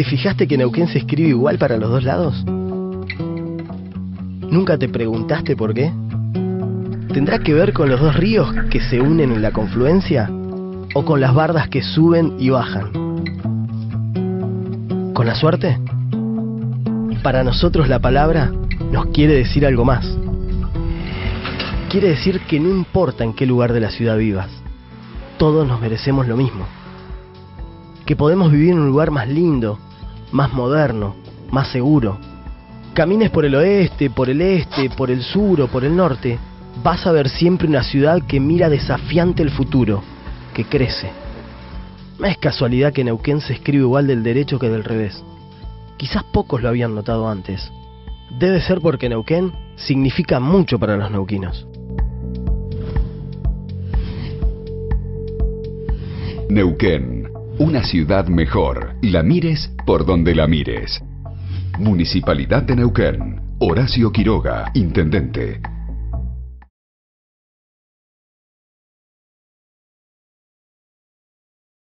¿Te fijaste que Neuquén se escribe igual para los dos lados? ¿Nunca te preguntaste por qué? ¿Tendrá que ver con los dos ríos que se unen en la confluencia? ¿O con las bardas que suben y bajan? ¿Con la suerte? Para nosotros la palabra nos quiere decir algo más. Quiere decir que no importa en qué lugar de la ciudad vivas, todos nos merecemos lo mismo. Que podemos vivir en un lugar más lindo, más moderno, más seguro. Camines por el oeste, por el este, por el sur o por el norte, vas a ver siempre una ciudad que mira desafiante el futuro, que crece. No es casualidad que Neuquén se escribe igual del derecho que del revés. Quizás pocos lo habían notado antes. Debe ser porque Neuquén significa mucho para los neuquinos. Neuquén, una ciudad mejor. La mires por donde la mires. Municipalidad de Neuquén. Horacio Quiroga, Intendente.